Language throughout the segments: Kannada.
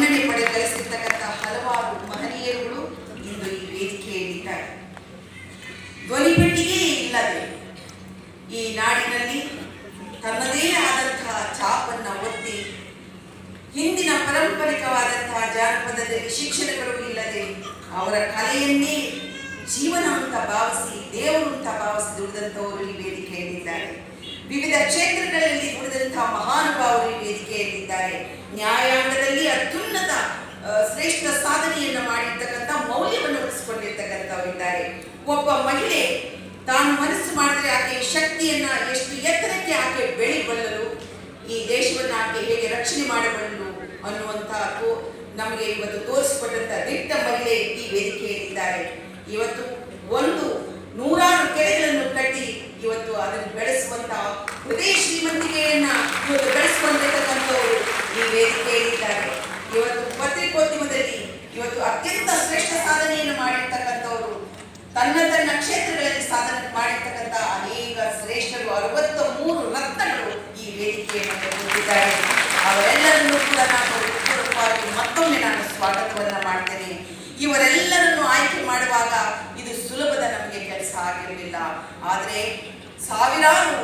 ಮನ್ನಣೆ ಪಡೆ ಗಳಿಸಿರ್ತಕ್ಕಂಥ ಹಲವಾರು ಮಹನೀಯರುಗಳು ಇಂದು ಈ ವೇದಿಕೆಯಲ್ಲಿದ್ದಾರೆ ಧ್ವನಿಪೆಟ್ಟಿಗೆ ಇಲ್ಲದೆ ಈ ನಾಡಿನಲ್ಲಿ ತನ್ನದೇ ಆದಂತಹ ಛಾಪನ್ನ ಒತ್ತಿ ಹಿಂದಿನ ಪಾರಂಪರಿಕವಾದಂತಹ ಜಾನಪದದಲ್ಲಿ ಶಿಕ್ಷಣಗಳು ಇಲ್ಲದೆ ಅವರ ಕಲೆಯನ್ನೇ ಜೀವನ ಅಂತ ಭಾವಿಸಿ ದೇವರು ಅಂತ ಭಾವಿಸಿ ದುಡಿದಂಥವರು ಈ ವೇದಿಕೆಯಲ್ಲಿದ್ದಾರೆ. ವಿವಿಧ ಕ್ಷೇತ್ರಗಳಲ್ಲಿ ದುಡಿದಂತಹ ಮಹಾನುಭಾವರು ಈ ವೇದಿಕೆಯಲ್ಲಿದ್ದಾರೆ. ನ್ಯಾಯಾಂಗದಲ್ಲಿ ಅತ್ಯುನ್ನತ ಶ್ರೇಷ್ಠ ಸಾಧನೆಯನ್ನು ಮಾಡಿರ್ತಕ್ಕಂಥ, ಮೌಲ್ಯವನ್ನು ಉಳಿಸಿಕೊಂಡಿರ್ತಕ್ಕಂಥವರಿದ್ದಾರೆ ಒಬ್ಬ ಮಹಿಳೆ, ತಾನು ಮನಸ್ಸು ಮಾಡಿದ್ರೆ ಆಕೆ ಶಕ್ತಿಯನ್ನ ಎಷ್ಟು ಎತ್ತರಕ್ಕೆ ಆಕೆ ಬೆಳಿಬಲ್ಲರು ಈ ದೇಶವನ್ನು ಆಕೆ ಹೇಗೆ ರಕ್ಷಣೆ ಮಾಡಬಲ್ಲರು ಅನ್ನುವಂತಹದ್ದು ನಮಗೆ ಇವತ್ತು ತೋರಿಸಿಕೊಟ್ಟಂತ ದಿಟ್ಟ ಮಹಿಳೆ ಈ ವೇದಿಕೆಯಲ್ಲಿದ್ದಾರೆ. ಇವತ್ತು ಒಂದು ನೂರಾರು ಕೆರೆಗಳನ್ನು ಅದನ್ನು ಬೆಳೆಸುವಂತಹ ಹೃದಯ ಶ್ರೀಮಂತಿಕೆಯನ್ನ ಇವತ್ತು ಬೆಳೆಸಿಕೊಂಡಿರ್ತಕ್ಕಂಥವರು ಈ ವೇದಿಕೆಯಲ್ಲಿದ್ದಾರೆ ಇವತ್ತು ಪತ್ರಿಕೋದ್ಯಮದಲ್ಲಿ ಇವತ್ತು ಅತ್ಯಂತ ಶ್ರೇಷ್ಠ ಸಾಧನೆಯನ್ನು ಮಾಡಿರ್ತಕ್ಕಂಥವರು ತನ್ನ ತನ್ನ ಕ್ಷೇತ್ರಗಳಲ್ಲಿ ಸಾಧನೆ ಮಾಡಿರ್ತಕ್ಕಂಥ ಅನೇಕ ಶ್ರೇಷ್ಠರು ಅರವತ್ತ ಮೂರು ರತ್ನಗಳು ಈ ವೇದಿಕೆಯನ್ನು ಹೊಂದಿದ್ದಾರೆ ಅವರೆಲ್ಲರನ್ನೂ ಕೂಡ ನಾನು ಪೂರ್ವಕವಾಗಿ ಮತ್ತೊಮ್ಮೆ ನಾನು ಸ್ವಾಗತವನ್ನ ಮಾಡ್ತೇನೆ. ಇವರೆಲ್ಲರನ್ನು ಆಯ್ಕೆ ಮಾಡುವಾಗ ಇದು ಸುಲಭದ ನಮಗೆ ಕೆಲಸ ಆಗಿರಲಿಲ್ಲ. ಆದರೆ ಸಾವಿರಾರು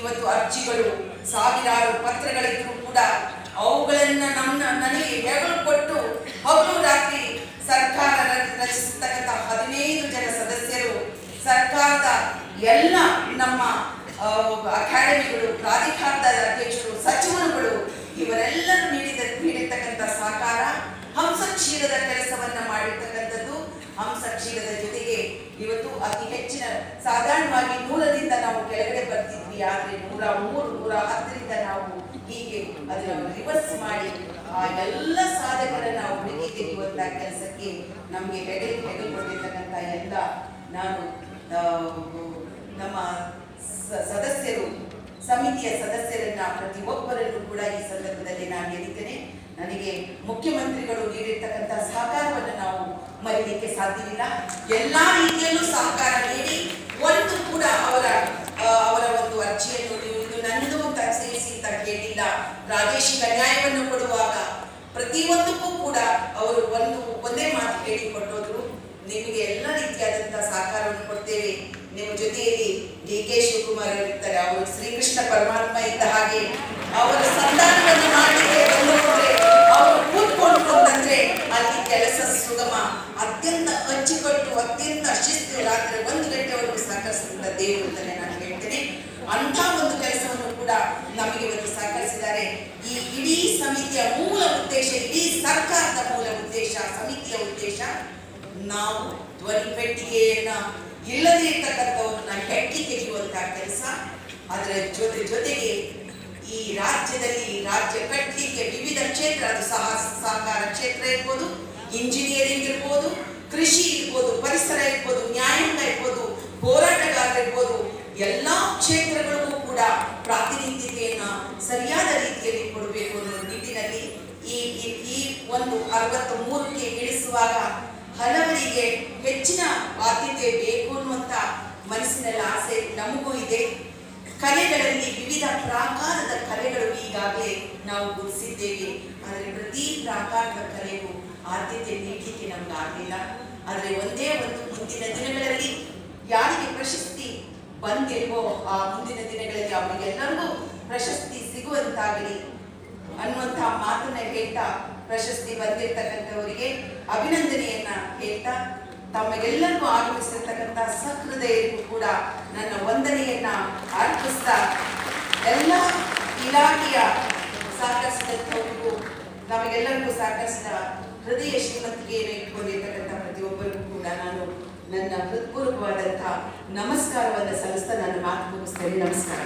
ಇವತ್ತು ಅರ್ಜಿಗಳು, ಸಾವಿರಾರು ಪತ್ರಗಳಿದ್ರು ಕೂಡ ಅವುಗಳನ್ನ ನಮ್ಮ ನನಗೆ ಹೆಗಲು ಕೊಟ್ಟು ಹಗಲು ರಾತ್ರಿ ಸರ್ಕಾರ ರಚಿಸತಕ್ಕಂಥ ಹದಿನೈದು ಜನ ಸದಸ್ಯರು, ಸರ್ಕಾರದ ಎಲ್ಲ ನಮ್ಮ ಅಕಾಡೆಮಿಗಳು, ಪ್ರಾಧಿಕಾರದ ಅಧ್ಯಕ್ಷರು, ಸಚಿವರುಗಳು ಇವರೆಲ್ಲರೂ ನೀಡಿದ, ನೀಡಿರ್ತಕ್ಕಂಥ ಸಹಕಾರ ಹಂಸ ಕ್ಷೀರದ ಕೆಲಸವನ್ನ ಮಾಡಿರ್ತಕ್ಕಂಥದ್ದು ಹಂಸ ಕ್ಷೀರದ ಜೊತೆಗೆ ಇವತ್ತು ಅತಿ ಹೆಚ್ಚಿನ, ಸಾಧಾರಣವಾಗಿ ನೂರದಿಂದ ನಾವು ಕೆಳಗಡೆ ಬರ್ತಿದ್ವಿ, ಆದ್ರೆ ನೂರ ಮೂರು, ನೂರ ಹತ್ತರಿಂದ ನಾವು ಹೀಗೆ ಅದನ್ನು ರಿವರ್ಸ್ ಮಾಡಿ, ಆ ಎಲ್ಲ ಸಾಧಕರನ್ನ ನಾವು ಹುಡುಗಿ ಕೆಲಸಕ್ಕೆ. ನಮಗೆ ಹೆಗಲು ಹೆಗಲು ಕೊಟ್ಟಿರ್ತಕ್ಕಂಥ ಎಲ್ಲ ನಾನು ನಮ್ಮ ಸದಸ್ಯರು, ಸಮಿತಿಯ ಸದಸ್ಯರನ್ನ ಪ್ರತಿಯೊಬ್ಬರನ್ನು ಕೂಡ ಈ ಸಂದರ್ಭದಲ್ಲಿ ನಾನು ಹೇಳಿದ್ದೇನೆ ನನಗೆ ಮುಖ್ಯಮಂತ್ರಿಗಳು ನೀಡಿರ್ತಕ್ಕಂಥ ಸಹಕಾರವನ್ನು ನಾವು ಮರೀಲಿಕ್ಕೆ ಸಾಧ್ಯವಿಲ್ಲ. ಎಲ್ಲಾ ರೀತಿಯಲ್ಲೂ ಸಹಕಾರ ನೀಡಿ ಒಂದು ಕೂಡ ಅವರ ಅವರ ಒಂದು ಅರ್ಜಿಯನ್ನು ನೀವು ನನ್ನದು ಅಂತ ಸೇರಿಸಿ ಅಂತ ಕೇಳಿಲ್ಲ. ಪ್ರಾದೇಶಿಕ ನ್ಯಾಯವನ್ನು ಕೊಡುವಾಗ ಪ್ರತಿಯೊಂದಕ್ಕೂ ಕೂಡ ಅವರು ಒಂದು, ಒಂದೇ ಮಾತು ಹೇಳಿ ಕೊಟ್ಟೋದ್ರು ನಿಮಗೆ ಎಲ್ಲ ರೀತಿಯಾದಂತಹ ಸಹಕಾರವನ್ನು ಕೊಡ್ತೇವೆ. ನಿಮ್ಮ ಜೊತೆಯಲ್ಲಿ ಡಿ ಕೆ ಶಿವಕುಮಾರ್ ಇರ್ತಾರೆ ಅವರು ಶ್ರೀಕೃಷ್ಣ ಪರಮಾತ್ಮ ಇದ್ದ ಹಾಗೆ ಅವರ ಸಂತಾನವನ್ನು ಮಾಡಲಿಕ್ಕೆ ಅಲ್ಲಿ ಕೆಲಸ ಸುಗಮ, ಅತ್ಯಂತ ಅಚ್ಚುಕಟ್ಟು, ಅತ್ಯಂತ ಶಿಸ್ತು ರಾತ್ರಿ ಒಂದು ಗಂಟೆವರೆಗೂ ಸಹಕರಿಸಿದ ದೇವರು ಅಂತಲೇ ನಾನು ಹೇಳ್ತೇನೆ. ಅಂತ ಒಂದು ಕೆಲಸವನ್ನು ಕೂಡ ನಮಗೆ ಇವತ್ತು ಸಹಕರಿಸಿದ್ದಾರೆ. ಈ ಇಡೀ ಸಮಿತಿಯ ಮೂಲ ಉದ್ದೇಶ, ಇಡೀ ಸರ್ಕಾರದ ಮೂಲ ಉದ್ದೇಶ, ಸಮಿತಿಯ ಉದ್ದೇಶ ನಾವು ಧ್ವನಿ ಪೆಟ್ಟಿಗೆಯನ್ನ ಇಲ್ಲದೇ ಇರ್ತಕ್ಕಂಥವನ್ನ ಹೆಕ್ಕಿ ತೆಗೆಯುವಂತಹ ಕೆಲಸ. ಅದರ ಜೊತೆ ಜೊತೆಗೆ ಈ ರಾಜ್ಯದಲ್ಲಿ ರಾಜ್ಯ ಕಟ್ಟಲಿಕ್ಕೆ ವಿವಿಧ ಕ್ಷೇತ್ರ ಅದು ಸಹ ಸಹಕಾರ ಕ್ಷೇತ್ರ ಇರ್ಬೋದು ಇಂಜಿನಿಯರಿಂಗ್ ಇರ್ಬೋದು, ಕೃಷಿ ಇರ್ಬೋದು, ಪರಿಸರ ಇರ್ಬೋದು, ನ್ಯಾಯಾಂಗ ಇರ್ಬೋದು, ಹೋರಾಟಗಾರ ಇರ್ಬೋದು, ಎಲ್ಲ ಕ್ಷೇತ್ರಗಳಿಗೂ ಕೂಡ ಪ್ರಾತಿನಿಧ್ಯತೆಯನ್ನ ಸರಿಯಾದ ರೀತಿಯಲ್ಲಿ ಕೊಡಬೇಕು ಅನ್ನೋ ನಿಟ್ಟಿನಲ್ಲಿ ಈ ಈ- ಒಂದು ಅರವತ್ತ ಮೂರಕ್ಕೆ ಇಳಿಸುವಾಗ ಹಲವರಿಗೆ ಹೆಚ್ಚಿನ ಆದ್ಯತೆ ಬೇಕು ಅನ್ನುವಂತ ಮನಸ್ಸಿನಲ್ಲಿ ಆಸೆ ನಮಗೂ ಇದೆ. ಕಲೆಗಳಲ್ಲಿ ವಿವಿಧ ಪ್ರಾಕಾರದ ಕಲೆಗಳು ಈಗಾಗಲೇ ನಾವು ಗುರುತಿಸಿದ್ದೇವೆ. ಆದರೆ ಪ್ರತಿ ಪ್ರಾಕಾರದ ಕಲೆಗೂ ಆದ್ಯತೆ ನೀಡಲಿಕ್ಕೆ ನಮ್ಗೆ ಆಗಲಿಲ್ಲ. ಆದರೆ ಒಂದೇ ಒಂದು ಮುಂದಿನ ದಿನಗಳಲ್ಲಿ ಯಾರಿಗೆ ಪ್ರಶಸ್ತಿ ಬಂದಿಲ್ವೋ ಆ ಮುಂದಿನ ದಿನಗಳಲ್ಲಿ ಅವರಿಗೆಲ್ಲರಿಗೂ ಪ್ರಶಸ್ತಿ ಸಿಗುವಂತಾಗಲಿ ಅನ್ನುವಂತಹ ಮಾತನ್ನ ಹೇಳ್ತಾ ಪ್ರಶಸ್ತಿ ಬಂದಿರತಕ್ಕಂಥವರಿಗೆ ಅಭಿನಂದನೆಯನ್ನ ಹೇಳ್ತಾ ತಮಗೆಲ್ಲರಿಗೂ ಆಗಮಿಸಿರ್ತಕ್ಕಂಥ ಸಹೃದಯರಿಗೂ ಕೂಡ ನನ್ನ ವಂದನೆಯನ್ನ ಅರ್ಪಿಸ್ತಾ ಎಲ್ಲ ಇಲಾಖೆಯ ಸಹಕರಿಸಿದಂಥವರಿಗೂ ನಮಗೆಲ್ಲರಿಗೂ ಸಹಕರಿಸಿದ ಹೃದಯ ಶ್ರೀಮಂತಿಕೆಯನ್ನು ಇಟ್ಕೊಂಡಿರ್ತಕ್ಕಂಥ ಪ್ರತಿಯೊಬ್ಬರಿಗೂ ಕೂಡ ನಾನು ನನ್ನ ಹೃತ್ಪೂರ್ವಕವಾದಂತಹ ನಮಸ್ಕಾರವನ್ನು ಸಲ್ಲಿಸ್ತಾ ನನ್ನ ಮಾತು ಮುಗಿಸ್ತೇನೆ. ನಮಸ್ಕಾರ.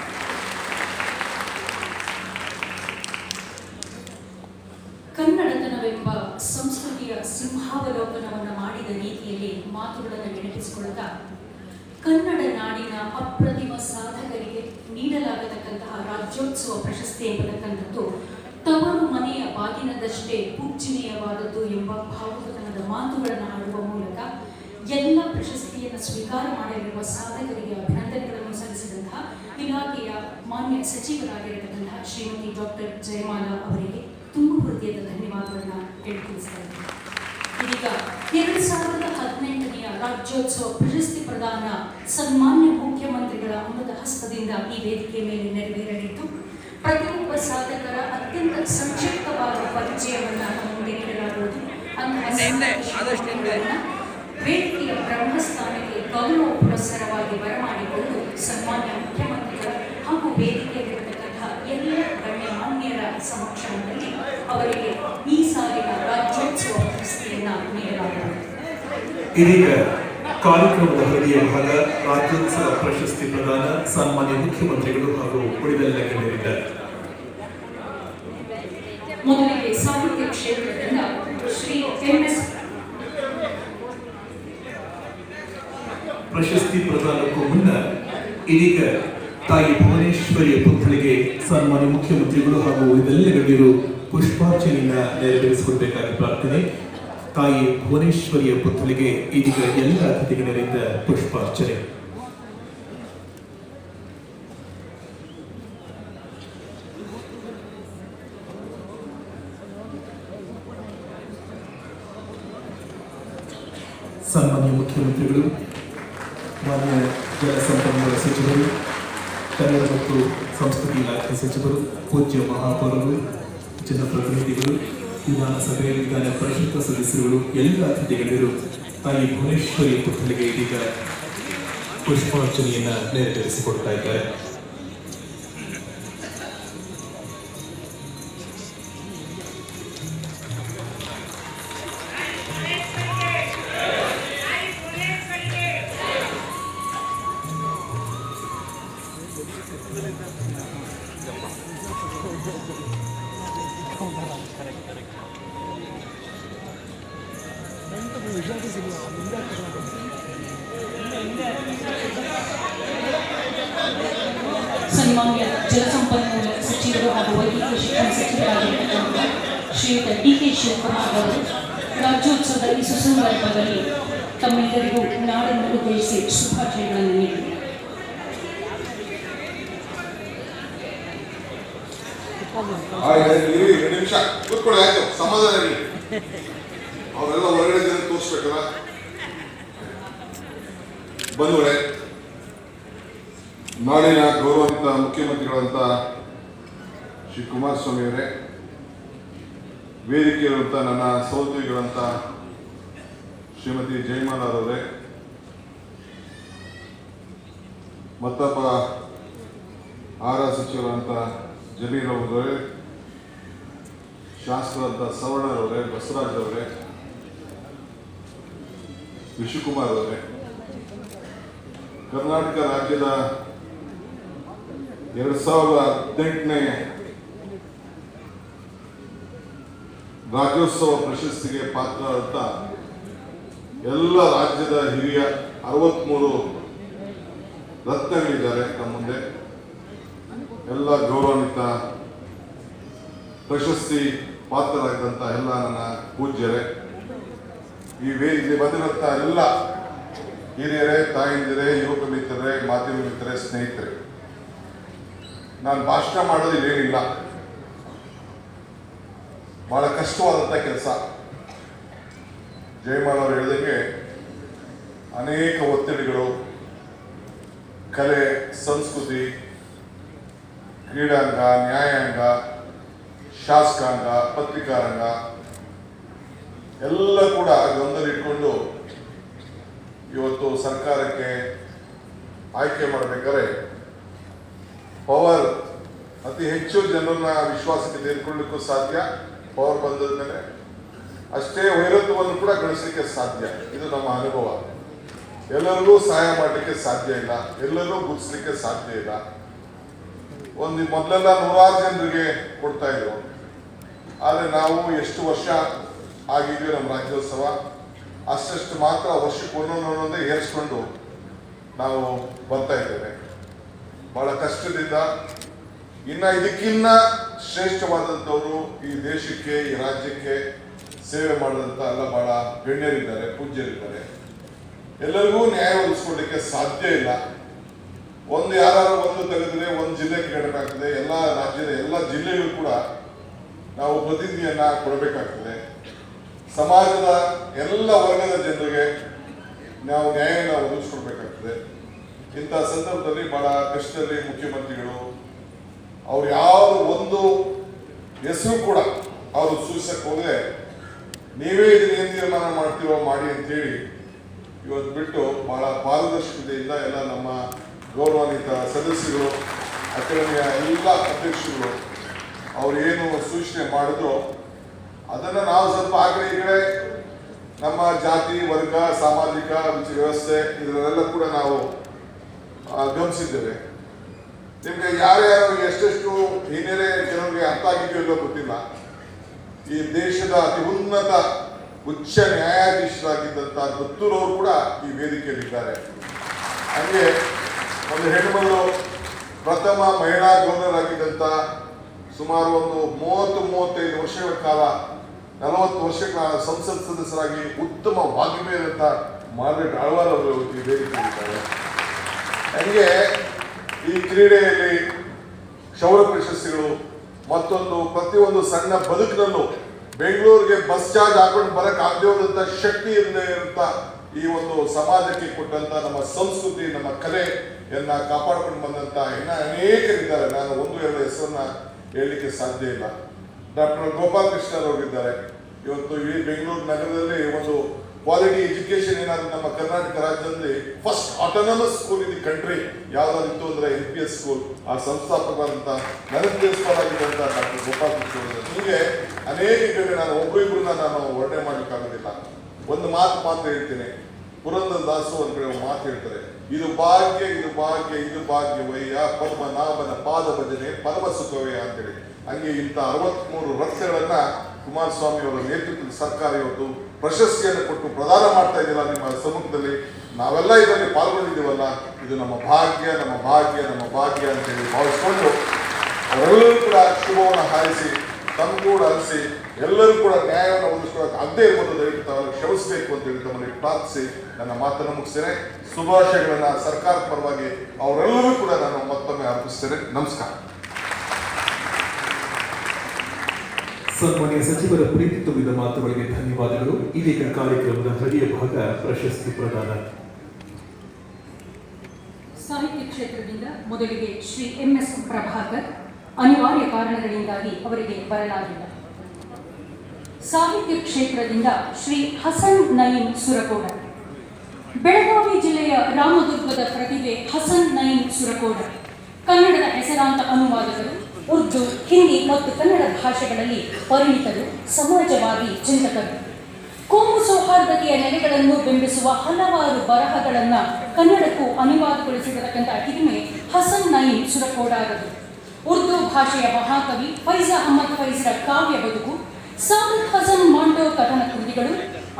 ಕನ್ನಡತನವೆಂಬ ಸಂಸ್ಕೃತಿಯ ಸಿಂಹಾವಲೋಕನವನ್ನು ಮಾಡಿದ ರೀತಿಯಲ್ಲಿ ಮಾತುಗಳನ್ನು ನೆನಪಿಸಿಕೊಳ್ಳುತ್ತಾ, ಕನ್ನಡ ನಾಡಿನ ಅಪ್ರತಿಮ ಸಾಧಕರಿಗೆ ನೀಡಲಾಗತಕ್ಕಂತಹ ರಾಜ್ಯೋತ್ಸವ ಪ್ರಶಸ್ತಿ ಎಂಬತಕ್ಕಂಥದ್ದು ತವರು ಮನೆಯ ಬಾಗಿನದಷ್ಟೇ ಪೂಜನೀಯವಾದದ್ದು ಎಂಬ ಭಾವುಕತನದ ಮಾತುಗಳನ್ನು ಆಡುವ ಮೂಲಕ ಎಲ್ಲ ಪ್ರಶಸ್ತಿಯನ್ನು ಸ್ವೀಕಾರ ಮಾಡಲಿರುವ ಸಾಧಕರಿಗೆ ಅಭಿನಂದನೆಗಳನ್ನು ಸಲ್ಲಿಸಿದಂತಹ ಇಲಾಖೆಯ ಮಾನ್ಯ ಸಚಿವರಾಗಿರತಕ್ಕಂತಹ ಶ್ರೀಮತಿ ಡಾಕ್ಟರ್ ಜಯಮಾಲಾ ಅವರಿಗೆ. ತುಂಬ ಹೃದಯದ ಧನ್ಯವಾದಗಳನ್ನ ಹೇಳಿ ತಿಳಿಸ್ತಾ ಇದ್ದೀನಿ ಇದೀಗ ಎರಡು ಸಾವಿರದ ಹದಿನೆಂಟನೆಯ ರಾಜ್ಯೋತ್ಸವ ಪ್ರಶಸ್ತಿ ಪ್ರದಾನ ಸನ್ಮಾನ್ಯ ಮುಖ್ಯಮಂತ್ರಿಗಳ ಅಮೃತ ಹಸ್ತದಿಂದ ಈ ವೇದಿಕೆ ಮೇಲೆ ನೆರವೇರಲಿದ್ದು ಪ್ರತಿಯೊಬ್ಬ ಸಾಧಕರ ಅತ್ಯಂತ ಸಂಕ್ಷಿಪ್ತವಾದ ಪರಿಚಯವನ್ನು ಮುಂದೆ ನೀಡಲಾಗುವುದು. ಅಂತಹ ವೇದಿಕೆಯ ಬ್ರಹ್ಮಸ್ಥಾನಕ್ಕೆ ಗೌರವ ಪುರಸ್ಸರವಾಗಿ ಬರಮಾಡಿಕೊಂಡು ಸನ್ಮಾನ್ಯ ಮುಖ್ಯಮಂತ್ರಿಗಳ ಹಾಗೂ ವೇದಿಕೆಯಲ್ಲಿರತಕ್ಕಂತಹ ಎಲ್ಲ ಗಣ್ಯಮಾನ್ಯರ ಸಮಕ್ಷಮದಲ್ಲಿ ಅವರಿಗೆ ಈ ಸಾಲಿನ ರಾಜ್ಯೋತ್ಸವ ಪ್ರಶಸ್ತಿಯನ್ನು ನೀಡಲಾಗುತ್ತದೆ ಇದೀಗ ಕಾರ್ಯಕ್ರಮದ ಹೃದಯ ಭಾಗ ರಾಜ್ಯೋತ್ಸವ ಪ್ರಶಸ್ತಿ ಪ್ರದಾನ ಸನ್ಮಾನ್ಯ ಮುಖ್ಯಮಂತ್ರಿಗಳು ಹಾಗೂ ಉಳಿದೆಲ್ಲ ಗಣ್ಯರಿದ್ದಾರೆ ಮೊದಲಿಗೆ ಸಾಹಿತ್ಯ ಕ್ಷೇತ್ರದಿಂದ ಶ್ರೀ ಎಂ ಎಸ್ ಪ್ರಶಸ್ತಿ ಪ್ರದಾನಕ್ಕೂ ಮುನ್ನ ಇದೀಗ ತಾಯಿ ಭುವನೇಶ್ವರಿಯ ಪುತ್ಥಳಿಗೆ ಸನ್ಮಾನ್ಯ ಮುಖ್ಯಮಂತ್ರಿಗಳು ಹಾಗೂ ಇದೆಲ್ಲ ಗಣ್ಯರು ಪುಷ್ಪಾರ್ಚನೆಯನ್ನ ನೆರವೇರಿಸಿಕೊಡ್ಬೇಕಾಗಿ ಪ್ರಾರ್ಥನೆ. ತಾಯಿ ಭುವನೇಶ್ವರಿಯ ಪುತ್ಥಳಿಗೆ ಇದೀಗ ಎಲ್ಲ ಅತಿಥಿಗಳಿಂದ ಪುಷ್ಪಾರ್ಚನೆ. ಸನ್ಮಾನ್ಯ ಮುಖ್ಯಮಂತ್ರಿಗಳು, ಮಾನ್ಯ ಜಲಸಂಪನ್ಮೂಲ ಸಚಿವರು ಕನ್ನಡ ಮತ್ತು ಸಂಸ್ಕೃತಿ ಇಲಾಖೆ ಸಚಿವರು, ಪೂಜ್ಯ ಮಹಾಪೌರರು ಜನಪ್ರತಿನಿಧಿಗಳು ವಿಧಾನಸಭೆ ವಿಧಾನ ಪರಿಷತ್ ಸದಸ್ಯರುಗಳು, ಎಲ್ಲ ಅತಿಥಿಗಳಿರು ತಾಯಿ ಭುವನೇಶ್ವರಿ ಪುತ್ಥಳಿಗೆ ಇದೀಗ ಪುಷ್ಪಾರ್ಚನೆಯನ್ನು ನೆರವೇರಿಸಿಕೊಡ್ತಾ ಇದ್ದಾರೆ. ನಾಡನ್ನು ಉದ್ದೇಶಿಸಿ ಶುಭಾಶಯಗಳನ್ನು ಎರಡು ನಿಮಿಷ. ಕೂತ್ಕೊಳ್ಳಿ, ಆಯ್ತು. ಸಮಾಧಾನ ಇರಲಿ ಅವರೆಲ್ಲ ಹೊರಗಡೆ ಜನ ತೋರಿಸ್ಬೇಕಲ್ಲ? ಬಂಧುಗಳೇ ನಾಡಿನ ಗೌರವಂತ ಮುಖ್ಯಮಂತ್ರಿಗಳಂತ ಶ್ರೀ ಕುಮಾರಸ್ವಾಮಿ ಅವರೇ ವೇದಿಕೆಯಲ್ಲಿರುವಂಥ ನನ್ನ ಸಹೋದ್ಯೋಗಿಗಳಂತ ಶ್ರೀಮತಿ ಜಯಮಾಲಾರವರೇ ಮತ್ತೊಬ್ಬ ಆಹಾರ ಸಚಿವರಂತ ಜಮೀರ್ ಅವರೇ ಶಾಸಕರಂತ ಸವರ್ಣರವರೇ ಬಸವರಾಜ್ ಅವರೇ ವಿಶ್ವಕುಮಾರ್ ಅವರೇ. ಕರ್ನಾಟಕ ರಾಜ್ಯದ ಎರಡು ಸಾವಿರದ ಹದಿನೆಂಟನೇ ರಾಜ್ಯೋತ್ಸವ ಪ್ರಶಸ್ತಿಗೆ ಪಾತ್ರರಾದಂಥ ಎಲ್ಲ ರಾಜ್ಯದ ಹಿರಿಯ ಅರವತ್ಮೂರು ರತ್ನಗಳಿದ್ದಾರೆ ನಮ್ಮ ಮುಂದೆ. ಎಲ್ಲ ಗೌರವಾನ್ವಿತ, ಪ್ರಶಸ್ತಿ ಪಾತ್ರರಾಗಿದ್ದಂಥ ಎಲ್ಲ ನನ್ನ ಪೂಜ್ಯರೇ. ಈ ವೇದಿಕೆ ಬಂದಿರುವಂಥ ಎಲ್ಲ ಹಿರಿಯರೇ, ತಾಯಿಂದಿರೇ, ಯುವಕ ಮಿತ್ರರೇ, ಮಾಧ್ಯಮ ಮಿತ್ರರೇ, ಸ್ನೇಹಿತರೆ. ನಾನು ಭಾಷಣ ಮಾಡೋದು ಇಲ್ಲೇನಿಲ್ಲ. ಬಹಳ ಕಷ್ಟವಾದಂಥ ಕೆಲಸ. ಜಯಮಾಲ್ ಅವರು ಹೇಳಿದಂಗೆ ಅನೇಕ ಒತ್ತಡಗಳು ಕಲೆ, ಸಂಸ್ಕೃತಿ, ಕ್ರೀಡಾಂಗ, ನ್ಯಾಯಾಂಗ, ಶಾಸಕಾಂಗ, ಪತ್ರಿಕಾರಂಗ, ಎಲ್ಲ ಕೂಡ ಗೊಂದಲಿಟ್ಕೊಂಡು ಇವತ್ತು ಸರ್ಕಾರಕ್ಕೆ ಆಯ್ಕೆ ಮಾಡಬೇಕಾದ್ರೆ ಪವರ್, ಅತಿ ಹೆಚ್ಚು ಜನರನ್ನ ವಿಶ್ವಾಸಕ್ಕೆ ತೆಗೆದುಕೊಳ್ಳಿಕ್ಕೂ ಸಾಧ್ಯ. ಪವರ್ ಬಂದ ಮೇಲೆ ಅಷ್ಟೇ ವೈರತ್ವವನ್ನು ಕೂಡ ಗಳಿಸಲಿಕ್ಕೆ ಸಾಧ್ಯ. ಇದು ನಮ್ಮ ಅನುಭವ. ಎಲ್ಲರಿಗೂ ಸಹಾಯ ಮಾಡಲಿಕ್ಕೆ ಸಾಧ್ಯ ಇಲ್ಲ ಎಲ್ಲರೂ ಗುರುತಿಸ್ಲಿಕ್ಕೆ ಸಾಧ್ಯ ಇಲ್ಲ. ಒಂದು ಮೊದಲೆಲ್ಲ ನೂರಾರು ಜನರಿಗೆ ಕೊಡ್ತಾ ಇದ್ರು. ಆದರೆ ನಾವು ಎಷ್ಟು ವರ್ಷ ಆಗಿದ್ವಿ ನಮ್ಮ ರಾಜ್ಯೋತ್ಸವ, ಅಷ್ಟಷ್ಟು ಮಾತ್ರ ವರ್ಷಕ್ಕೆ ಒಂದೊಂದೊಂದೊಂದೇ ಏರಿಸ್ಕೊಂಡು ನಾವು ಬರ್ತಾ ಇದ್ದೇವೆ. ಬಹಳ ಕಷ್ಟದಿಂದ, ಇನ್ನ ಇದಕ್ಕಿನ್ನ ಶ್ರೇಷ್ಠವಾದಂಥವರು ಈ ದೇಶಕ್ಕೆ, ಈ ರಾಜ್ಯಕ್ಕೆ ಸೇವೆ ಮಾಡಿದಂಥ ಎಲ್ಲ ಬಹಳ ಗಣ್ಯರಿದ್ದಾರೆ, ಪೂಜ್ಯರಿದ್ದಾರೆ. ಎಲ್ಲರಿಗೂ ನ್ಯಾಯ ಒದಗಿಸ್ಕೊಡ್ಲಿಕ್ಕೆ ಸಾಧ್ಯ ಇಲ್ಲ. ಒಂದು ಯಾರು ಒಂದು ತೆಗೆದ್ರೆ, ಒಂದು ಜಿಲ್ಲೆಗೆ ಕಡಿಮೆ ಆಗ್ತದೆ, ಎಲ್ಲ ರಾಜ್ಯದ ಎಲ್ಲ ಜಿಲ್ಲೆಗಳು ಕೂಡ ನಾವು ಪ್ರತಿನಿಧಿಯನ್ನ ಕೊಡಬೇಕಾಗ್ತದೆ. ಸಮಾಜದ ಎಲ್ಲ ವರ್ಗದ ಜನರಿಗೆ ನಾವು ನ್ಯಾಯನ ಒದಗಿಸ್ಕೊಡ್ಬೇಕಾಗ್ತದೆ ಇಂಥ ಸಂದರ್ಭದಲ್ಲಿ ಬಹಳ ಕಷ್ಟದಲ್ಲಿ ಮುಖ್ಯಮಂತ್ರಿಗಳು, ಅವ್ರು ಯಾವ ಒಂದು ಹೆಸರು ಕೂಡ ಅವರು ಸೂಚಿಸಕ್ಕೆ ಹೋಗದೆ ನೀವೇ ಇದನ್ನ ಏನ್ ತೀರ್ಮಾನ ಮಾಡ್ತೀರೋ ಮಾಡಿ ಅಂತೇಳಿ ಇವತ್ತು ಬಿಟ್ಟು ಬಹಳ ಪಾರದರ್ಶಕತೆಯಿಂದ ಎಲ್ಲ ನಮ್ಮ ಗೌರವಾನ್ವಿತ ಸದಸ್ಯರು ಅಕಾಡೆಮಿಯ ಎಲ್ಲ ಅಧ್ಯಕ್ಷರು ಅವರು ಏನು ಸೂಚನೆ ಮಾಡಿದ್ರು, ಅದನ್ನು ನಾವು ಸ್ವಲ್ಪ ಆ ಕಡೆ ಈ ಕಡೆ ನಮ್ಮ ಜಾತಿ, ವರ್ಗ, ಸಾಮಾಜಿಕ ವ್ಯವಸ್ಥೆ ಇದರಲ್ಲೆಲ್ಲ ಕೂಡ ನಾವು ಗಮನಿಸಿದ್ದೇವೆ. ನಿಮಗೆ ಯಾರ್ಯಾರು ಎಷ್ಟೆಷ್ಟು ಹಿನ್ನೆಲೆ ಜನರಿಗೆ ಅರ್ಥ ಆಗಿದೆಯೋ ಗೊತ್ತಿಲ್ಲ. ಈ ದೇಶದ ಅತಿ ಉನ್ನತ ಉಚ್ಚ ನ್ಯಾಯಾಧೀಶರಾಗಿದ್ದಂಥ ದತ್ತೂರವರು ಕೂಡ ಈ ವೇದಿಕೆಯಲ್ಲಿದ್ದಾರೆ. ಹಾಗೆ ಒಂದು ಹೆಣ್ಮಗಳು ಪ್ರಥಮ ಮಹಿಳಾ ಗವರ್ನರ್ ಆಗಿದ್ದಂತ ಸುಮಾರು ಒಂದು ಮೂವತ್ತು ಮೂವತ್ತೈದು ವರ್ಷಗಳ ಕಾಲ, ನಲವತ್ತು ವರ್ಷಗಳ ಸಂಸತ್ ಸದಸ್ಯರಾಗಿ ಉತ್ತಮ ವಾಗ್ಮಿಯರಂತ ಮಾರ್ಗರೆಟ್ ಆಳ್ವಾರ್ ಅವರು ಈ ವೇದಿಕೆಯಲ್ಲಿದ್ದಾರೆ. ಹಂಗೆ ಈ ಕ್ರೀಡೆಯಲ್ಲಿ ಶೌರ್ಯ ಪ್ರಶಸ್ತಿಗಳು, ಮತ್ತೊಂದು ಪ್ರತಿಯೊಂದು ಸಣ್ಣ ಬದುಕಿನಲ್ಲೂ ಬೆಂಗಳೂರಿಗೆ ಬಸ್ ಚಾರ್ಜ್ ಹಾಕೊಂಡು ಬರಕ್ ಆಗದೇವ್ರಂತ ಶಕ್ತಿ ಇರದೇ ಇರುವಂತ ಈ ಒಂದು ಸಮಾಜಕ್ಕೆ ಕೊಟ್ಟಂತ ನಮ್ಮ ಸಂಸ್ಕೃತಿ, ನಮ್ಮ ಕಲೆಯನ್ನ ಕಾಪಾಡ್ಕೊಂಡು ಬಂದಂತ ಇನ್ನ ಅನೇಕರಿದ್ದಾರೆ. ನಾನು ಒಂದು, ಎರಡು ಹೆಸರನ್ನ ಹೇಳಲಿಕ್ಕೆ ಸಾಧ್ಯ ಇಲ್ಲ. ಡಾಕ್ಟರ್ ಗೋಪಾಲಕೃಷ್ಣರು ಹೋಗಿದ್ದಾರೆ ಇವತ್ತು ಈ ಬೆಂಗಳೂರು ನಗರದಲ್ಲಿ ಒಂದು ಕ್ವಾಲಿಟಿ ಎಜುಕೇಶನ್ ಏನಾದ್ರು ನಮ್ಮ ಕರ್ನಾಟಕ ರಾಜ್ಯದಲ್ಲಿ first autonomous school in the country ಇತ್ತು ಅಂದ್ರೆ ಎನ್ ಪಿ ಎಸ್ ಸ್ಕೂಲ್ ಆ ಸಂಸ್ಥಾಪಕರಾದಂಥ ನನಗೆ ಡಾಕ್ಟರ್ ಗೋಪಾಲ್ ಕೃಷ್ಣ. ಹೀಗೆ ಅನೇಕ ಕಡೆ ನಾನು ಒಬ್ಬರಿಬ್ಬರನ್ನ ನಾನು ವರ್ಣನೆ ಮಾಡಲಿಕ್ಕಾಗೋದಿಲ್ಲ. ಒಂದು ಮಾತು ಮಾತ್ರ ಹೇಳ್ತೀನಿ. ಪುರಂದರ ದಾಸು ಒಂದು ಕಡೆ ಮಾತು ಹೇಳ್ತಾರೆ. ಇದು ಭಾಗ್ಯ ಇದು ಭಾಗ್ಯ, ಇದು ಭಾಗ್ಯವಯ್ಯ ಪದ್ಮನಾಭನ ಪಾದ ಭಜನೆ ಪರಮ ಸುಖವಯ್ಯ ಅಂತೇಳಿ. ಹಂಗೆ ಇಂಥ ಅರವತ್ಮೂರು ರಥಗಳನ್ನ ಕುಮಾರಸ್ವಾಮಿ ಅವರ ನೇತೃತ್ವದ ಸರ್ಕಾರ ಇವತ್ತು ಪ್ರಶಸ್ತಿಯನ್ನು ಕೊಟ್ಟು ಪ್ರದಾನ ಮಾಡ್ತಾ ಇದೆಯಲ್ಲ ನಿಮ್ಮ ಸಮ್ಮುಖದಲ್ಲಿ, ನಾವೆಲ್ಲ ಇದರಲ್ಲಿ ಪಾಲ್ಗೊಂಡಿದ್ದೀವಲ್ಲ, ಇದು ನಮ್ಮ ಭಾಗ್ಯ ನಮ್ಮ ಭಾಗ್ಯ ನಮ್ಮ ಭಾಗ್ಯ ಅಂತೇಳಿ ಭಾವಿಸ್ಕೊಂಡು ಅವರೆಲ್ಲರೂ ಕೂಡ ಶುಭವನ್ನು ಹಾರಿಸಿ ತಮ್ಮ ಕೂಡ ಅನಿಸಿ ಎಲ್ಲರೂ ಕೂಡ ನ್ಯಾಯವನ್ನು ಒದಗಿಸ್ಕೊಳ್ಳೋಕೆ ಅದೇ ಇರ್ಬೋದು ದಯವಿಟ್ಟು ತಾವೆಲ್ಲ ಕ್ಷಮಿಸಬೇಕು ಅಂತ ಹೇಳಿ ತಮ್ಮಲ್ಲಿ ಪ್ರಾರ್ಥಿಸಿ, ನನ್ನ ಮಾತನ್ನು ಮುಗಿಸ್ತೇನೆ. ಶುಭಾಶಯಗಳನ್ನು ಸರ್ಕಾರದ ಪರವಾಗಿ ಅವರೆಲ್ಲರೂ ಕೂಡ ನಾನು ಮತ್ತೊಮ್ಮೆ ಅರ್ಪಿಸ್ತೇನೆ. ನಮಸ್ಕಾರ. ಸನ್ಮಾನ್ಯ ಸಚಿವರ ಪ್ರೀತಿ ತುಂಬಿದ ಮಾತುಗಳಿಗೆ ಧನ್ಯವಾದಗಳು. ಇದೀಗ ಕಾರ್ಯಕ್ರಮದ ಹೃದಯ ಭಾಗ ಪ್ರಶಸ್ತಿ ಪ್ರದಾನ. ಸಾಹಿತ್ಯ ಕ್ಷೇತ್ರದಿಂದ ಮೊದಲಿಗೆ ಶ್ರೀ ಎಂ ಎಸ್ ಪ್ರಭಾಕರ್, ಅನಿವಾರ್ಯ ಕಾರಣಗಳಿಂದಾಗಿ ಅವರಿಗೆ ಬರಲಾಗಿಲ್ಲ ಸಾಹಿತ್ಯ ಕ್ಷೇತ್ರದಿಂದ ಶ್ರೀ ಹಸನ್ ನಯೀಂ ಸುರಕೋಡ. ಬೆಳಗಾವಿ ಜಿಲ್ಲೆಯ ರಾಮದುರ್ಗದ ಪ್ರತಿಭೆ ಹಸನ್ ನಯೀಂ ಸುರಕೋಡ. ಕನ್ನಡದ ಹೆಸರಾಂತ ಅನುವಾದಕರು ಉರ್ದು, ಹಿಂದಿ ಮತ್ತು ಕನ್ನಡ ಭಾಷೆಗಳಲ್ಲಿ ಪರಿಣಿತರು ಸಮಾಜವಾದಿ ಚಿಂತಕರು. ಕೋಮು ಸೌಹಾರ್ದತೆಯ ನೆಲೆಗಳನ್ನು ಬಿಂಬಿಸುವ ಹಲವಾರು ಬರಹಗಳನ್ನು ಕನ್ನಡಕ್ಕೂ ಅನುವಾದಗೊಳಿಸಿರತಕ್ಕಂಥ ಹಿರಿಮೆ ಹಸನ್ ನಯಿ ಸುರಕೋಡಾರದು. ಉರ್ದು ಭಾಷೆಯ ಮಹಾಕವಿ ಫೈಜಾ ಅಹಮದ್ ಫೈಜರ ಕಾವ್ಯ ಬದುಕು ಸಾದಿಕ್ ಹಸನ್ ಮಾಂಡೋ ಕಥನ ಕೃತಿಗಳು,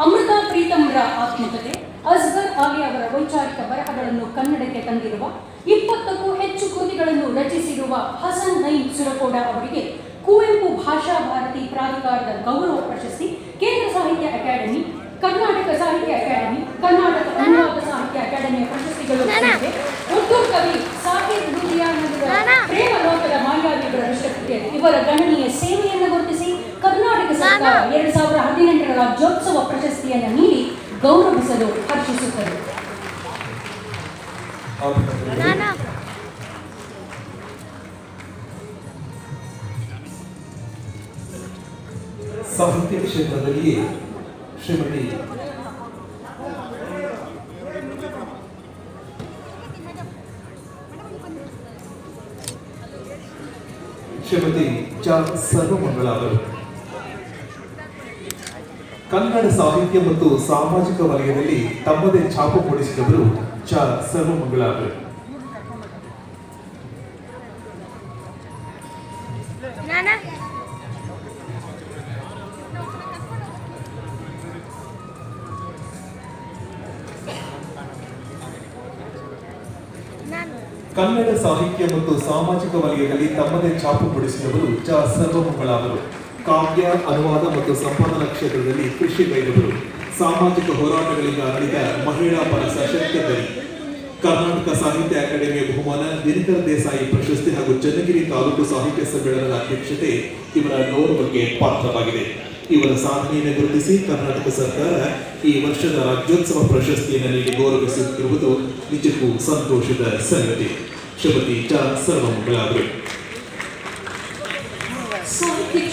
ಅಮೃತ ಪ್ರೀತಮ್ರ ಆತ್ಮಕತೆ ಅಸ್ಗರ್ ಆಲಿ ಅವರ ವೈಚಾರಿಕ ಬರಹಗಳನ್ನು ಕನ್ನಡಕ್ಕೆ ತಂದಿರುವ ಇಪ್ಪತ್ತಕ್ಕೂ ಹೆಚ್ಚು ಕೃತಿಗಳನ್ನು ರಚಿಸಿರುವ ಹಸನ್ ನೈಮ್ ಸುರಕೋಡ ಅವರಿಗೆ ಕುವೆಂಪು ಭಾಷಾ ಭಾರತಿ ಪ್ರಾಧಿಕಾರದ ಗೌರವ ಪ್ರಶಸ್ತಿ ಕೇಂದ್ರ ಸಾಹಿತ್ಯ ಅಕಾಡೆಮಿ ಕರ್ನಾಟಕ ಸಾಹಿತ್ಯ ಅಕಾಡೆಮಿ ಕರ್ನಾಟಕ ಅನುವಾದ ಸಾಹಿತ್ಯ ಅಕಾಡೆಮಿಯ ಪ್ರಶಸ್ತಿಗಳು. ಉರ್ದು ಕವಿ ಸಾಹಿಬ್ ಪ್ರೇಮ ಲೋಕದ ಮಾಯಾವಿಗಳ ವಿಶ್ವಕೃತಿಯ ಇವರ ಗಣನೀಯ ಸೇವೆಯನ್ನು ಗುರುತಿಸಿ ಕರ್ನಾಟಕ ಸರ್ಕಾರ ಎರಡು ಸಾವಿರದ ಹದಿನೆಂಟರ ರಾಜ್ಯೋತ್ಸವ ಪ್ರಶಸ್ತಿಯನ್ನು ನೀಡಿ ಗೌರವಿಸಲು ಹರ್ಷಿಸುತ್ತದೆ ಅಭಿನಂದನೆಗಳು. ಸಾಹಿತ್ಯ ಕ್ಷೇತ್ರದಲ್ಲಿ ಶ್ರೀಮತಿ ಶ್ರೀಮತಿ ಚ ಸರ್ವಮಂಗಳ ಅವರು ಕನ್ನಡ ಸಾಹಿತ್ಯ ಮತ್ತು ಸಾಮಾಜಿಕ ವಲಯದಲ್ಲಿ ತಮ್ಮದೇ ಛಾಪು ಮೂಡಿಸಿದವರು ಚ. ಸರ್ವಮಂಗಳ ಅವರು ಕನ್ನಡ ಸಾಹಿತ್ಯ ಮತ್ತು ಸಾಮಾಜಿಕ ವಲಯದಲ್ಲಿ ತಮ್ಮದೇ ಛಾಪು ಮೂಡಿಸಿದವರು ಚ. ಸರ್ವಮಂಗಳ ಅವರು ಕಾವ್ಯ, ಅನುವಾದ ಮತ್ತು ಸಂಪಾದನಾ ಕ್ಷೇತ್ರದಲ್ಲಿ ಕೃಷಿ ಬೈದವರು ಸಾಮಾಜಿಕ ಹೋರಾಟಗಳಿಂದ ನಡೆದ ಮಹಿಳಾ ಪರ ಸಶಕ್ತರು ಕರ್ನಾಟಕ ಸಾಹಿತ್ಯ ಅಕಾಡೆಮಿಯ ಬಹುಮಾನ ದಿನಕರ ದೇಸಾಯಿ ಪ್ರಶಸ್ತಿ ಹಾಗೂ ಚನ್ನಗಿರಿ ತಾಲೂಕು ಸಾಹಿತ್ಯ ಸಮ್ಮೇಳನದ ಅಧ್ಯಕ್ಷತೆ ಇವರ ಗೌರವಕ್ಕೆ ಪಾತ್ರವಾಗಿದೆ. ಇವರ ಸಾಧನೆಯನ್ನು ಗುರುತಿಸಿ ಕರ್ನಾಟಕ ಸರ್ಕಾರ ಈ ವರ್ಷದ ರಾಜ್ಯೋತ್ಸವ ಪ್ರಶಸ್ತಿಯನ್ನು ನೀಡಿ ಗೌರವಿಸುತ್ತಿರುವುದು ನಿಜಕ್ಕೂ ಸಂತೋಷದ ಸಂಗತಿ. ಶ್ರೀಮತಿ ಚ. ಸರ್ವಮಂಗಳ ಅವರು ಸಾಹಿತ್ಯ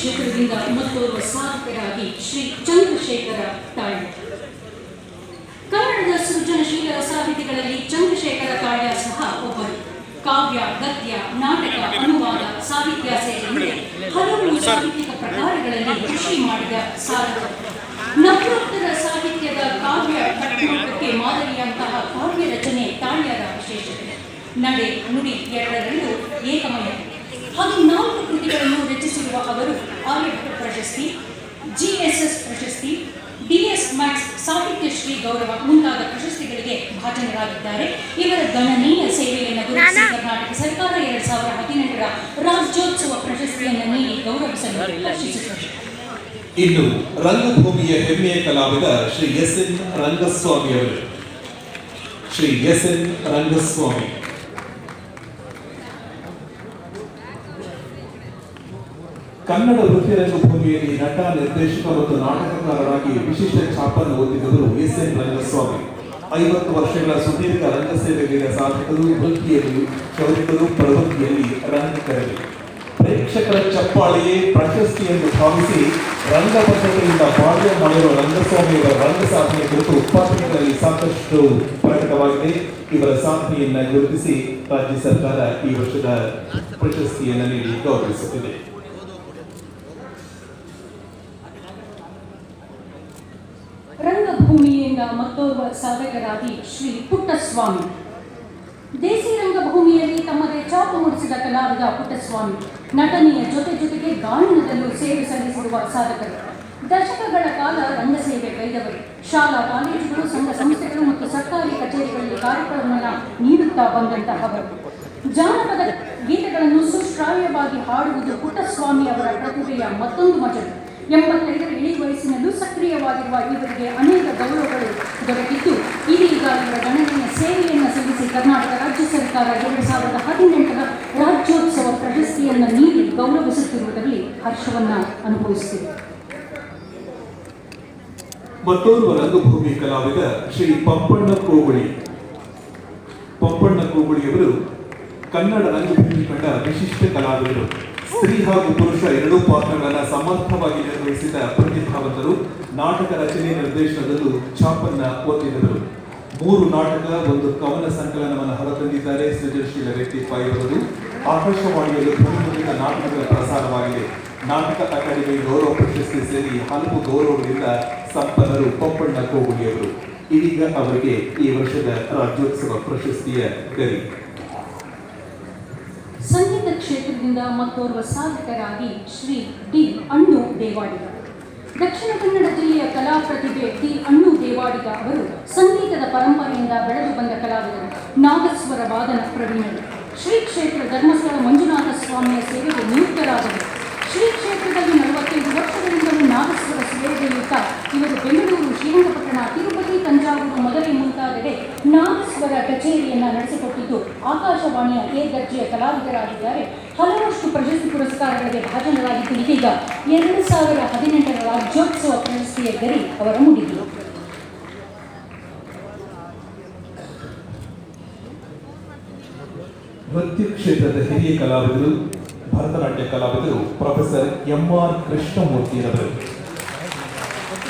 ಕ್ಷೇತ್ರದಿಂದ ಮತ್ತೋರ್ವ ಸಾಧಕರಾಗಿ ಶ್ರೀ ಚಂದ್ರಶೇಖರ ತಾಳ್ಯ. ಕನ್ನಡದ ಸೃಜನಶೀಲ ಸಾಹಿತಿಗಳಲ್ಲಿ ಚಂದ್ರಶೇಖರ ತಾಳ್ಯ ಸಹ ಒಬ್ಬರು. ಕಾವ್ಯ, ಗದ್ಯ, ನಾಟಕ, ಅನುವಾದ, ಸಾಹಿತ್ಯ ಸೇರಿದಂತೆ ಹಲವು ಸಾಹಿತ್ಯಿಕ ಪ್ರಕಾರಗಳಲ್ಲಿ ಕೃಷಿ ಮಾಡಿದ ಸಾಧಕ. ನವೋತ್ತರ ಸಾಹಿತ್ಯದ ಕಾವ್ಯ ಕಟ್ಟುಮಟ್ಟಕ್ಕೆ ಮಾದರಿಯಂತಹ ಕಾವ್ಯ ರಚನೆ ತಾಳ್ಯರ ವಿಶೇಷತೆ. ನಡೆ, ನುಡಿ ಎರಡರಲ್ಲೂ ಏಕಮಯ. ಹದಿನಾಲ್ಕು ಕೃತಿಗಳನ್ನು ರಚಿಸಿರುವ ಅವರು ಆರ್ಯಭಟ ಪ್ರಶಸ್ತಿ ಜಿಎಸ್ಎಸ್ ಪ್ರಶಸ್ತಿ ಡಿಎಸ್ ಮ್ಯಾಕ್ಸ್ ಸಾಹಿತ್ಯ ಶ್ರೀ ಗೌರವ ಮುಂತಾದ ಪ್ರಶಸ್ತಿಗಳಿಗೆ ಭಾಜನರಾಗಿದ್ದಾರೆ. ಇವರ ಗಣನೀಯ ಸೇವೆಯನ್ನು ಗುರುತಿಸಿ ಕರ್ನಾಟಕ ಸರ್ಕಾರ ಎರಡ್ ಸಾವಿರದ ಹದಿನೆಂಟರ ರಾಜ್ಯೋತ್ಸವ ಪ್ರಶಸ್ತಿಯನ್ನು ನೀಡಿ ಗೌರವಿಸಲು ಹರ್ಷಿಸುತ್ತದೆ ಇನ್ನು ರಂಗಭೂಮಿಯ ಹೆಮ್ಮೆಯ ಕಲಾವಿದ ಶ್ರೀ ಎಸ್ ಎನ್ ರಂಗಸ್ವಾಮಿ ಅವರು. Shri S N Rangaswamy. Kannada ವೃತ್ತಿ ರಂಗಭೂಮಿಯಲ್ಲಿ ನಟ ನಿರ್ದೇಶಕ ಮತ್ತು ನಾಟಕಕಾರರಾಗಿ ವಿಶಿಷ್ಟ ಛಾಪನ್ನು ಓದಿದವರು ಎಸ್ ಎನ್ ರಂಗಸ್ವಾಮಿ. ಐವತ್ತು ವರ್ಷಗಳ ಸುದೀರ್ಘ ರಂಗಸೇವೆಗಿನ ಸಾಧಕರು, ವೃತ್ತಿಯಲ್ಲಿ ಕವಿತರು ಪ್ರವೃತ್ತಿಯಲ್ಲಿ ರಂಗಕರಲಿ ಪ್ರೇಕ್ಷಕರ ಚಪ್ಪಾಳೆಯೇ ಪ್ರಶಸ್ತಿ ಎಂದು ಭಾವಿಸಿ ರಂಗಭದ್ರತೆಯಿಂದ ಬಾಳ್ಯ ಮಾಡಿರುವ ರಂಗಸ್ವಾಮಿಯವರ ರಂಗ ಸಾಧನೆ ಕುರಿತು ಉತ್ಪಾದನೆಗಳಲ್ಲಿ ಸಾಕಷ್ಟು ಪ್ರಕಟವಾಗಿದೆ. ಇವರ ಸಾಧನೆಯನ್ನು ಗುರುತಿಸಿ ರಾಜ್ಯ ಸರ್ಕಾರ ಈ ವರ್ಷದ ಪ್ರಶಸ್ತಿಯನ್ನು ನೀಡಿ ಗೌರವಿಸುತ್ತಿದೆ. ರಂಗಭೂಮಿಯಿಂದ ಮತ್ತೋರ್ವ ಸಾಧಕರಾಗಿ ಶ್ರೀ ಪುಟ್ಟಸ್ವಾಮಿ. ದೇಸಿ ರಂಗಭೂಮಿಯಲ್ಲಿ ತಮ್ಮದೇ ಚಾಪು ಮೂಡಿಸಿದ ಕಲಾವಿದ ಪುಟ್ಟಸ್ವಾಮಿ, ನಟನೆಯ ಜೊತೆ ಜೊತೆಗೆ ಗಾಯನದಲ್ಲೂ ಸೇವೆ ಸಲ್ಲಿಸಿರುವ ಸಾಧಕರು. ದಶಕಗಳ ಕಾಲ ರಂಗಸೇವೆ ಕೈದವರು ಶಾಲಾ ಕಾಲೇಜುಗಳು, ಸಂಘ ಸಂಸ್ಥೆಗಳು ಮತ್ತು ಸರ್ಕಾರಿ ಕಚೇರಿಗಳಲ್ಲಿ ಕಾರ್ಯಕ್ರಮವನ್ನು ನೀಡುತ್ತಾ ಬಂದಂತಹವರು. ಜಾನಪದ ಗೀತೆಗಳನ್ನು ಸುಶ್ರಾವ್ಯವಾಗಿ ಹಾಡುವುದು ಪುಟ್ಟಸ್ವಾಮಿ ಅವರ ಪ್ರತಿಭೆಯ ಮತ್ತೊಂದು ಮಜಲು. ಎಂಬತ್ತೈದರ ಇಳಿ ವಯಸ್ಸಿನಲ್ಲೂ ಸಕ್ರಿಯವಾಗಿರುವ ಇವರಿಗೆ ಅನೇಕ ಗೌರವಗಳು ದೊರಕಿದ್ದು, ಇದೀಗ ಇವರ ಗಣನೀಯ ಸೇವೆಯನ್ನು ಸಲ್ಲಿಸಿ ಕರ್ನಾಟಕ ರಾಜ್ಯ ಸರ್ಕಾರ ಎರಡು ಸಾವಿರದ ಹದಿನೆಂಟರ ರಾಜ್ಯೋತ್ಸವ ಪ್ರಶಸ್ತಿಯನ್ನು ನೀಡಿ ಗೌರವಿಸುತ್ತಿರುವುದರಲ್ಲಿ ಹರ್ಷವನ್ನು ಅನುಭವಿಸುತ್ತಿದೆ. ಮತ್ತೋರ್ವ ರಂಗಭೂಮಿ ಕಲಾವಿದ ಶ್ರೀ ಪಂಪಣ್ಣ ಕೋಗುಳಿ. ಪಂಪಣ್ಣ ಕೋಗುಳಿಯವರು ಕನ್ನಡ ರಂಗಭೂಮಿ ಕಂಡ ವಿಶಿಷ್ಟ ಕಲಾವಿದರು. ಸ್ತ್ರೀ ಹಾಗೂ ಪುರುಷ ಎರಡೂ ಪಾತ್ರಗಳನ್ನು ಸಮರ್ಥವಾಗಿ ನಿರ್ವಹಿಸಿದ ಪ್ರತಿಭಾವಂತರು ನಾಟಕ ರಚನೆ ನಿರ್ದೇಶನದಲ್ಲೂ ಛಾಪನ್ನ ಓದಿದವರು ಮೂರು ನಾಟಕ, ಒಂದು ಕವನ ಸಂಕಲನವನ್ನು ಹೊರತಂದಿದ್ದಾರೆ ಸೃಜನಶೀಲ ವ್ಯಕ್ತಿ ಇವರದು ಆಕಾಶವಾಣಿಯಲ್ಲಿ ಧ್ವನಿಮುದ್ರಿತ ನಾಟಕಗಳ ಪ್ರಸಾರವಾಗಿದೆ. ನಾಟಕ ಅಕಾಡೆಮಿ ಗೌರವ ಪ್ರಶಸ್ತಿ ಸೇರಿ ಹಲವು ಗೌರವಗಳಿಂದ ಸಂಪನ್ನರು ಕೊಪ್ಪಣ್ಣ ಕೋಗುಳಿಯವರು ಇದೀಗ ಅವರಿಗೆ ಈ ವರ್ಷದ ರಾಜ್ಯೋತ್ಸವ ಪ್ರಶಸ್ತಿಯ ಗರಿ ಸಂಗೀತ ಕ್ಷೇತ್ರದಿಂದ ಮತ್ತೋರ್ವ ಸಾಧಕರಾಗಿ ಶ್ರೀ ಡಿ ಅಣ್ಣು ದೇವಾಡಿಗ. ದಕ್ಷಿಣ ಕನ್ನಡ ಜಿಲ್ಲೆಯ ಕಲಾ ಪ್ರತಿಭೆ ಡಿ ಅಣ್ಣು ದೇವಾಡಿಗ ಅವರು ಸಂಗೀತದ ಪರಂಪರೆಯಿಂದ ಬೆಳೆದು ಬಂದ ಕಲಾವಿದರು. ನಾಗಸ್ವರ ವಾದನ ಪ್ರವೀಣರು. ಶ್ರೀ ಕ್ಷೇತ್ರ ಧರ್ಮಸ್ಥಳ ಮಂಜುನಾಥ ಸ್ವಾಮಿಯ ಸೇವೆಗೆ ನಿಯುಕ್ತರಾದರು. ಶ್ರೀ ಕ್ಷೇತ್ರದಲ್ಲಿ ಸೇವೆಯುತ್ತಾ ಇವರು ಬೆಂಗಳೂರು ಶ್ರೀರಂಗಪಟ್ಟಣ ತಿರುಪತಿ, ತಂಜಾವೂರು ಮೊದಲೇ ಮುಂತಾದೆಡೆ ನಾಗಸ್ವರ ಕಚೇರಿಯನ್ನ ನಡೆಸಿಕೊಟ್ಟಿದ್ದು. ಆಕಾಶವಾಣಿಯ ಎ ದರ್ಜೆಯ ಕಲಾವಿದರಾಗಿದ್ದಾರೆ. ಹಲವಷ್ಟು ಪ್ರಶಸ್ತಿ ಪುರಸ್ಕಾರಗಳಿಗೆ ಭಾಜನರಾಗಿದ್ದು ಇದೀಗ ಎರಡು ಸಾವಿರ ಹದಿನೆಂಟರ ರಾಜ್ಯೋತ್ಸವ ಪ್ರಶಸ್ತಿಯ ಗರಿ ಅವರ ಮುಡಿದರು ನೃತ್ಯ ಕ್ಷೇತ್ರದ ಹಿರಿಯ ಕಲಾವಿದರು, ಭರತನಾಟ್ಯ ಕಲಾವಿದರು, ಪ್ರೊಫೆಸರ್ ಎಂ ಆರ್ ಕೃಷ್ಣಮೂರ್ತಿರವರು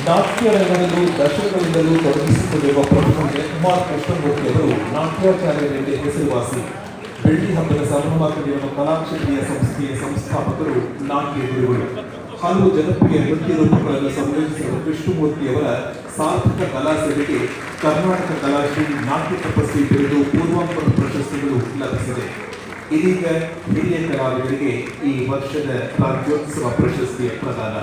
ನಾಟ್ಯ ರಂಗದಲ್ಲೂ ದಶಕಗಳಿಂದಲೂ ತೊಡಗಿಸಿಕೊಂಡಿರುವ ಪ್ರಮುಖ ಕುಮಾರ್ ಕೃಷ್ಣಮೂರ್ತಿ ಅವರು ನಾಟ್ಯಾಚಾರ್ಯರಿಗೆ ಹೆಸರುವಾಸಿ. ಬೆಳ್ಳಿ ಹಬ್ಬದ ಸಂಭ್ರಮ ಕಲಿಯುವ ಕಲಾಕ್ಷೇತ್ರೀಯ ಸಂಸ್ಥೆಯ ಸಂಸ್ಥಾಪಕರು ನಾಟ್ಯ ಗುರುಗಳು. ಹಲವು ಜನಪ್ರಿಯ ನೃತ್ಯ ರೂಪಗಳನ್ನು ಸಂಯೋಜಿಸಿರುವ ಕೃಷ್ಣಮೂರ್ತಿಯವರ ಸಾರ್ಥಕ ಕಲಾ ಸೇವೆಗೆ ಕರ್ನಾಟಕ ಕಲಾಶ್ರೀ ನಾಟ್ಯ ತಪಸ್ವಿ ಬಿರುದು ಪೂರ್ವಾಂಕರ ಪ್ರಶಸ್ತಿಗಳು ಲಭಿಸಿದೆ. ಇದೀಗ ಹಿರಿಯ ಕಲಾವಿದರಿಗೆ ಈ ವರ್ಷದ ರಾಜ್ಯೋತ್ಸವ ಪ್ರಶಸ್ತಿಯ ಪ್ರದಾನ.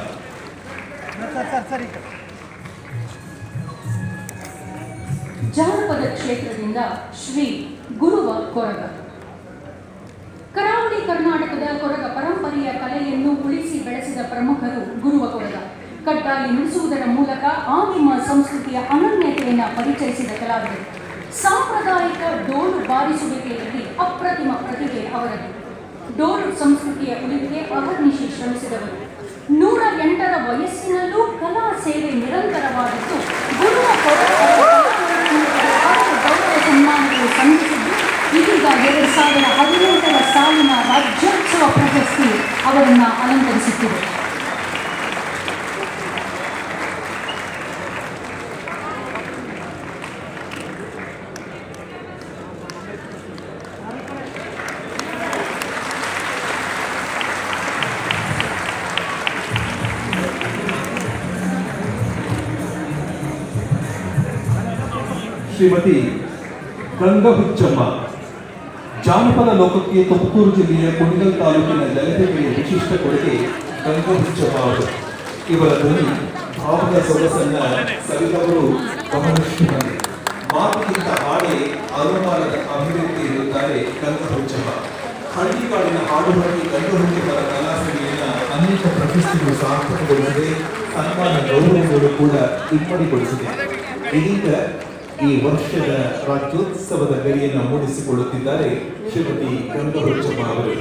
ಜಾನಪದ ಕ್ಷೇತ್ರದಿಂದ ಶ್ರೀ ಗುರುವ ಕೊರಗ. ಕರಾವಳಿ ಕರ್ನಾಟಕದ ಕೊರಗ ಪರಂಪರೆಯ ಕಲೆಯನ್ನು ಉಳಿಸಿ ಬೆಳೆಸಿದ ಪ್ರಮುಖರು ಗುರುವ ಕೊರಗ. ಕಡ್ಡಾಯಿ ನುಡಿಸುವುದರ ಮೂಲಕ ಆದಿಮ ಸಂಸ್ಕೃತಿಯ ಅನನ್ಯತೆಯನ್ನು ಪರಿಚಯಿಸಿದ ಕಲಾವಿದರು. ಸಾಂಪ್ರದಾಯಿಕ ಡೋಲು ಬಾರಿಸುವಿಕೆಯಲ್ಲಿ ಅಪ್ರತಿಮ ಪ್ರತಿಭೆ ಅವರದು. ಡೋಲು ಸಂಸ್ಕೃತಿಯ ಉಳಿವಿಗೆ ಅಹರ್ನಿಶಿ ಶ್ರಮಿಸಿದವರು. ನೂರ ಎಂಟರ ವಯಸ್ಸಿನಲ್ಲೂ ಸೇವೆ ನಿರಂತರವಾಗಿದ್ದು, ಗುರುವ ಗೌರವ ಸನ್ಮಾನಗಳು ಸಂಧಿಸಿದ್ದು, ಇದೀಗ ಎರಡು ಸಾವಿರದ ಹದಿನೆಂಟರ ಸಾಲಿನ ರಾಜ್ಯೋತ್ಸವ ಪ್ರಶಸ್ತಿ ಅವರನ್ನು ಅಲಂಕರಿಸುತ್ತಿದೆ. ಶ್ರೀಮತಿ ಗಂಗಹುಚ್ಚಮ್ಮ, ಜಾನಪದ ಲೋಕಕ್ಕೆ ತುಮಕೂರು ಜಿಲ್ಲೆಯ ಕುಣಿಗಲ್ ತಾಲೂಕಿನ ಜನತೆಗೆ ವಿಶಿಷ್ಟ ಕೊಡುಗೆ ಗಂಗಹುಚ್ಚಮ್ಮ ಅವರು. ಇವರ ಧ್ವನಿ ಭಾವದ ಸೊಗಸನ್ನ ಸವಿದವರು ಬಹಳಷ್ಟು ಮಂದಿ. ಮಾತಿಗಿಂತ ಹಾಡೇ ಅನುಮಾನದ ಅಭಿವ್ಯಕ್ತಿ ಇರುತ್ತಾರೆ ಗಂಗಹುಚ್ಚಮ್ಮ. ಹಳ್ಳಿಗಾಡಿನ ಹಾಡುಗಾಗಿ ಗಂಗಹುಚ್ಚಮ್ಮರ ಕಲಾಸೇವೆಯನ್ನ ಅನೇಕ ಪ್ರಶಸ್ತಿಗಳು ಸಾರ್ಥಕಗೊಳಿಸಿದೆ ಸನ್ಮಾನ ಗೌರವಗಳು ಕೂಡ ಇಮ್ಮಡಿಗೊಳಿಸಿದೆ. ಇದೀಗ ಈ ವರ್ಷದ ರಾಜ್ಯೋತ್ಸವದ ಗರಿಯನ್ನು ಮೂಡಿಸಿಕೊಳ್ಳುತ್ತಿದ್ದಾರೆ ಶ್ರೀಮತಿ ಗಂಗಹೊಚ್ಚಮ್ಮ ಅವರು.